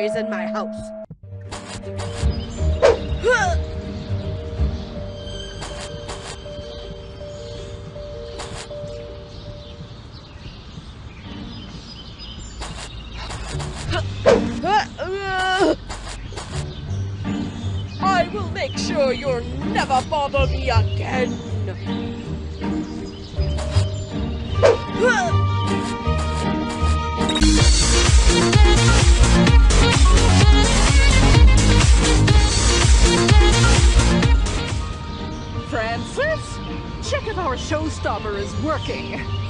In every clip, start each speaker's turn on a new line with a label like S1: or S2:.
S1: in my house. I will make sure you'll never bother me again.
S2: Our showstopper is working.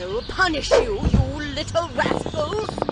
S1: I will punish you, you little rascals.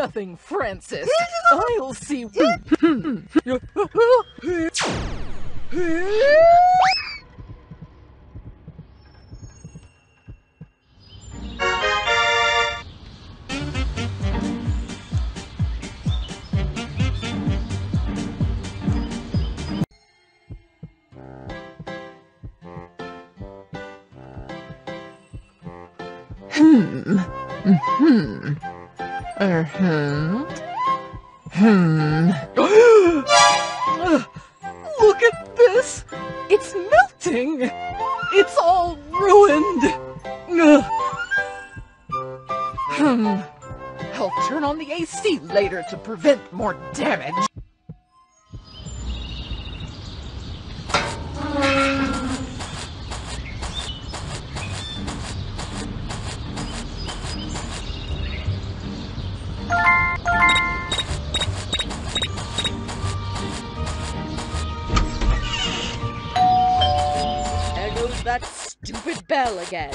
S2: Nothing, Francis. I'll see. Hmm. Hmm. Uh-huh. Hmm. Look at this! It's melting! It's all ruined! Hmm. I'll turn on the AC later to prevent more damage.
S1: Bell again.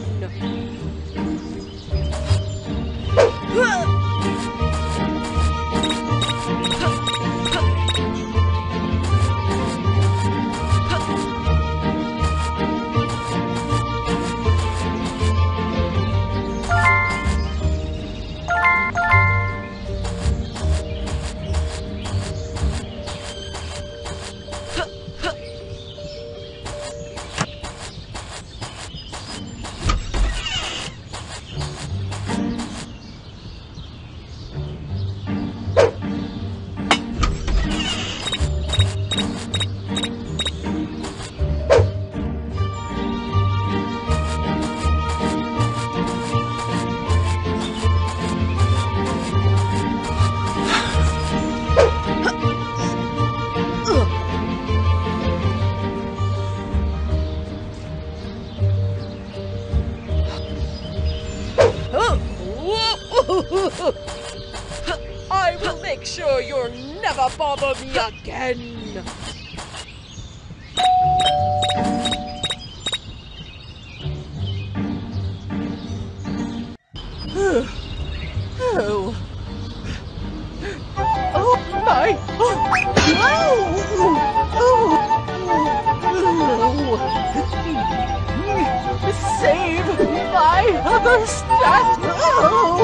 S1: Bother me again.
S2: Oh. Oh my. Oh. Oh. Oh. Save my other stat. Oh.